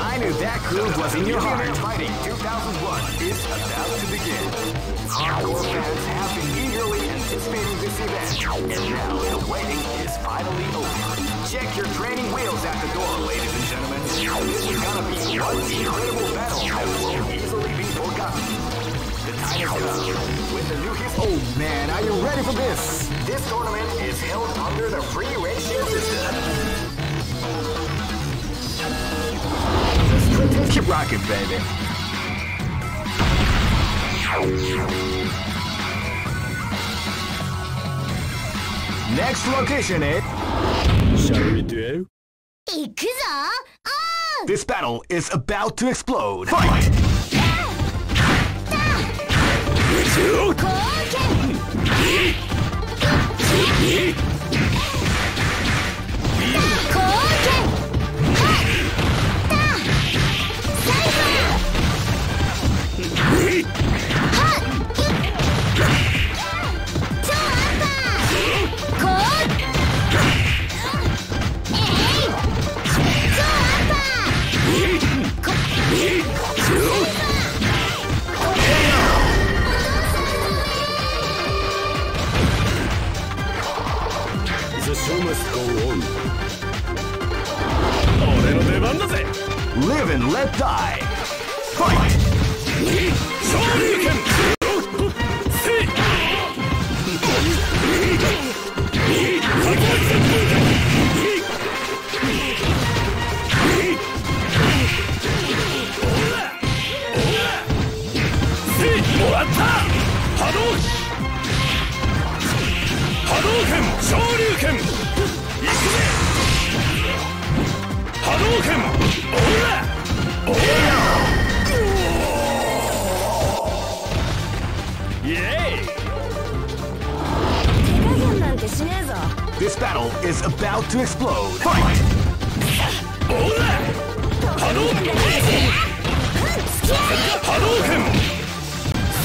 I knew that groove was in your heart. Fighting 2001 is about to begin. Hardcore fans have been eagerly anticipating this event, and now the waiting is finally over. Check your training wheels at the door, ladies and gentlemen. This is gonna be one incredible battle that will easily be forgotten. The time has come with the new history. Oh man, are you ready for this? This tournament is held under the free ratio system. Keep rocking, baby. Next location is... Shall we do? This battle is about to explode. Fight! Fight. ァもらった。波動波動拳。昇竜拳。行くぜ。波動拳。おら。おら。イエイ。手加減なんてしねえぞ。This battle is about to explode. Fight! おら。波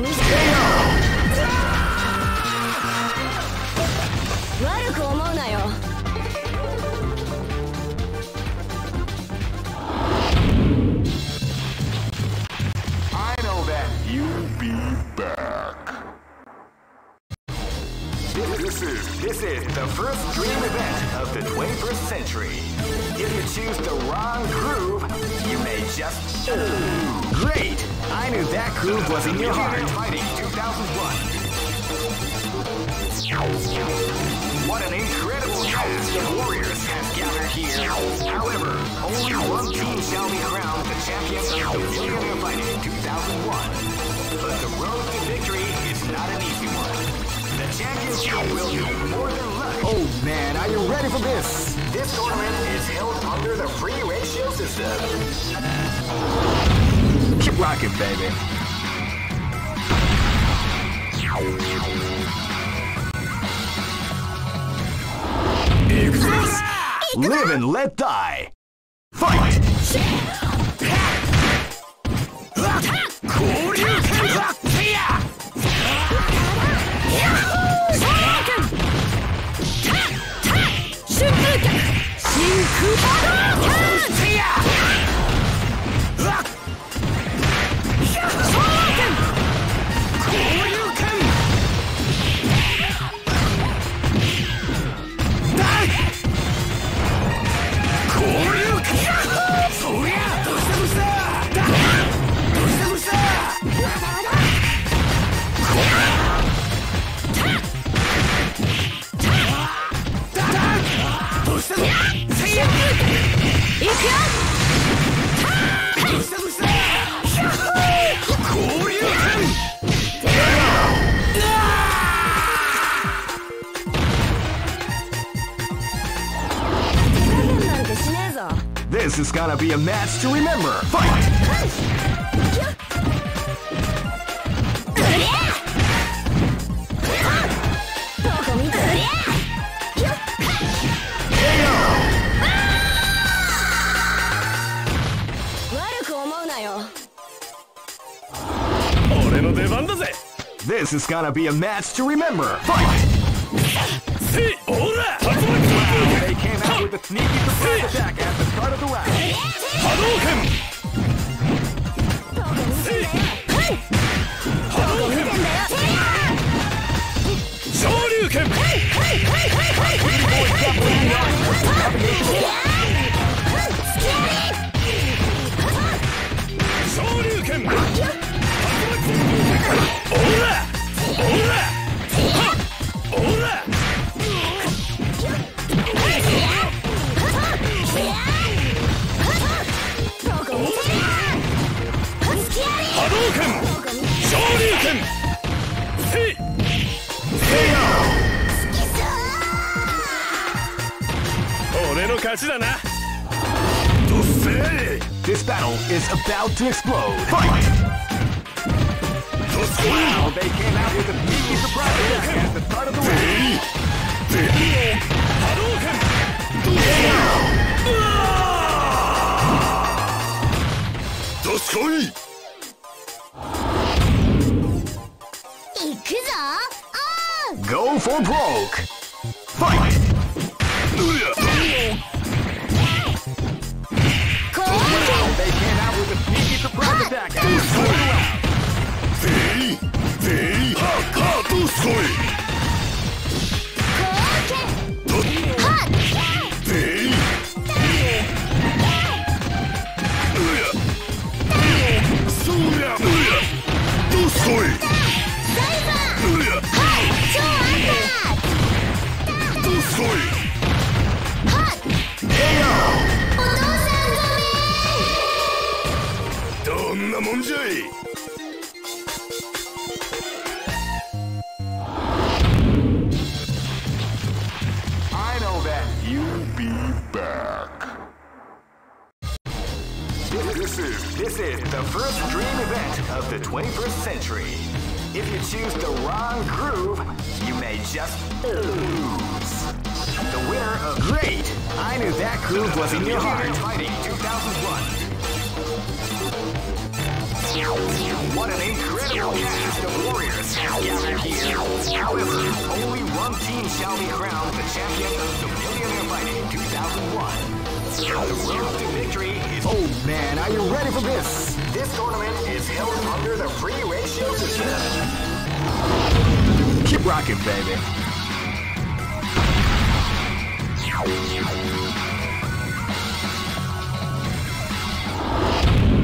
Bottom's down. Are you ready for this? This tournament is held under the free ratio system. Keep rocking, baby. Live and let die. Fight! こンクバドタ a match to remember. Fight! This is gonna be a match to remember. Fight! See, they came out with a sneaky surprise attack 拳昇竜 about to explode. Fight! Wow, they came out with a sneaky surprise at the start of the round. Hadouken! Ah! Go for broke! 来い love in your heart. Fighting 2001. What an incredible cast of warriors gathered here. However, only one team shall be crowned the champion of the Millionaire Fighting 2001. The road to victory is... Oh man, are you ready for this? This tournament is held under the free ratio system. Keep rocking, baby.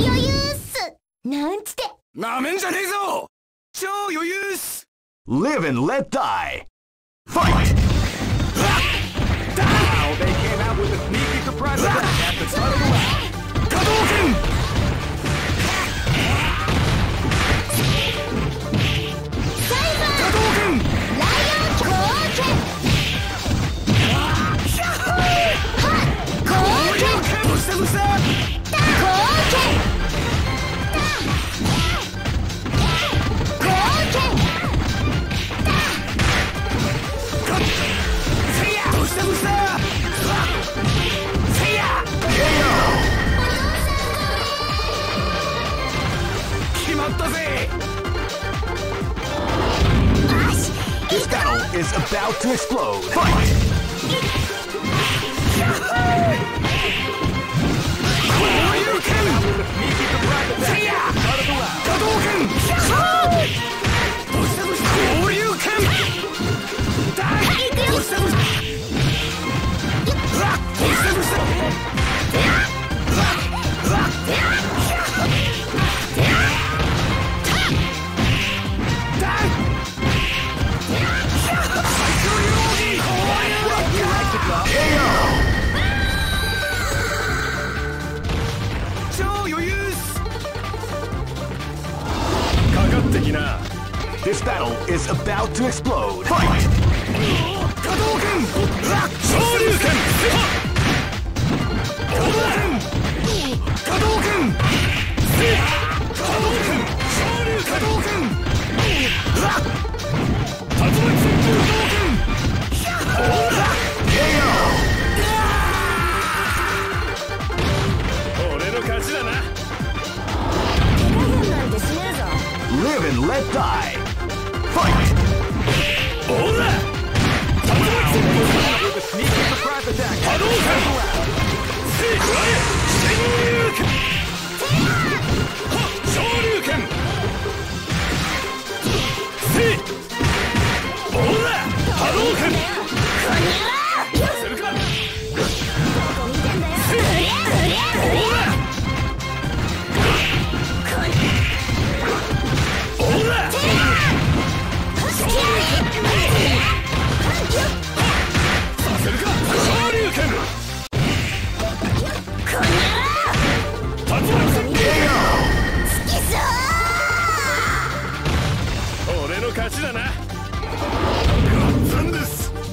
余裕っすなんちてなめんじゃねえぞ超余裕っす Live and let die! Fight! Down! They came out with a sneaky surprise!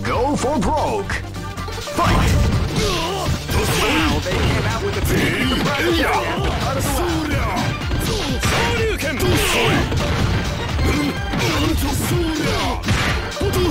Go for broke. Fight! Wow, they came out with a sneaky surprise attack at the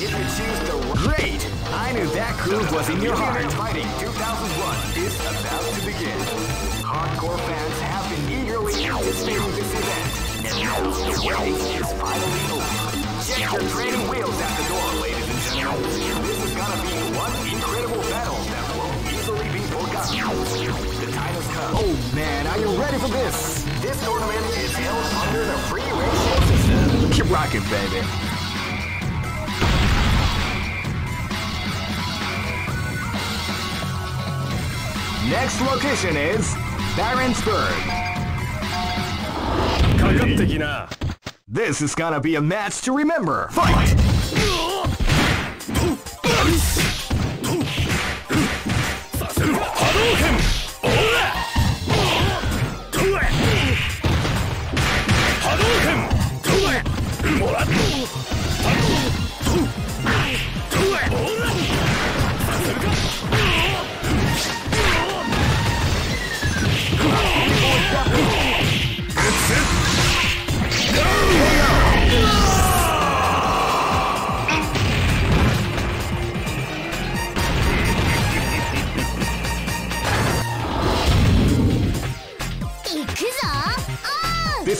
If you choose the great, I knew that groove was in your heart. Fighting 2001 is about to begin. Hardcore fans have been eagerly anticipating this event, and now the wait is finally over. Check your training wheels at the door, ladies and gentlemen. This is gonna be one incredible battle that won't easily be forgotten. The time has come. Oh man, are you ready for this? This tournament is held under the free ratio system. Keep rocking, baby. Next location is Barentsburg. This is gonna be a match to remember. Fight! Fight.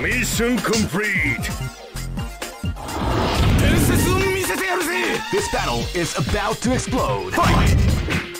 Mission complete! This battle is about to explode! Fight!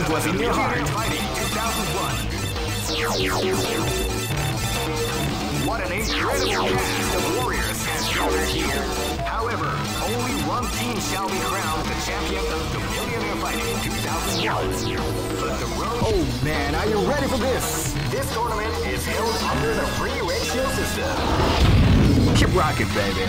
that was in your heart. Fighting 2001. What an incredible cast of warriors has gathered here. However, only one team shall be crowned the champion of the Millionaire Fighting 2001. But the road. Oh man, are you ready for this? This tournament is held under the free ratio system. Keep rocking, baby.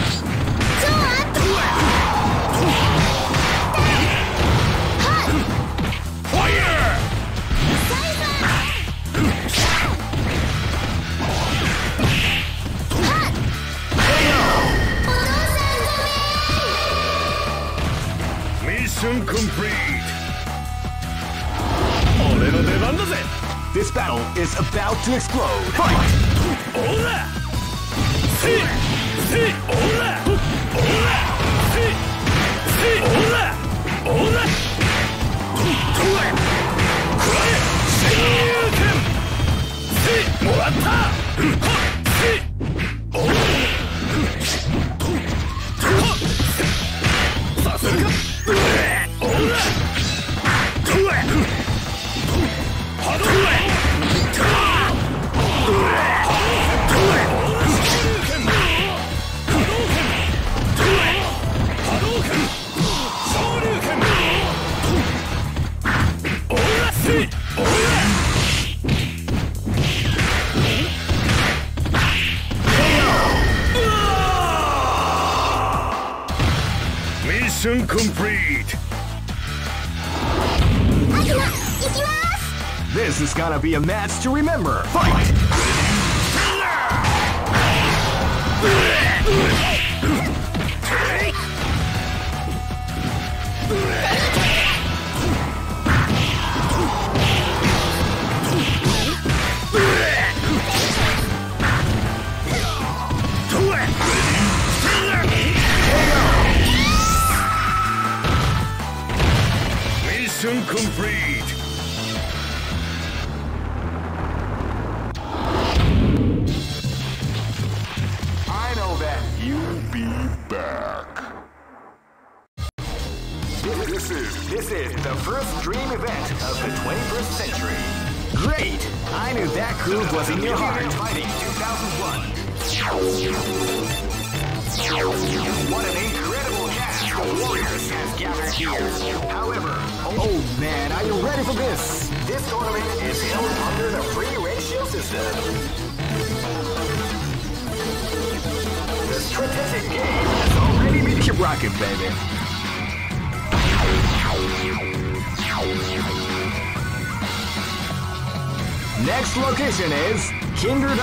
Mission complete! This battle is about to explode! Fight! Mission complete! This is gonna be a match to remember! Fight! Mission complete. I know that you'll be back. This is this is the first dream event of the 21st century. Great! I knew that groove was in your heart. Fighting 2001. However, oh man, are you ready for this? This tournament is held under the free ratio system. The strategic game has already been. Keep rocking, baby. Next location is Kinder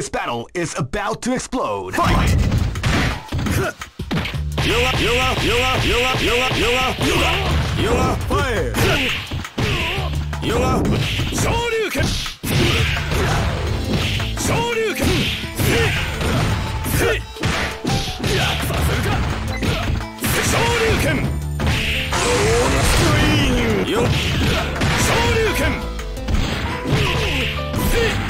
This battle is about to explode. Fight! Yula, Yula, Yula, Yula, Yula, Yula, Yula, Yula, fire! Yula, Shoryuken! Shoryuken! Shoryuken! Shoryuken! Shoryuken!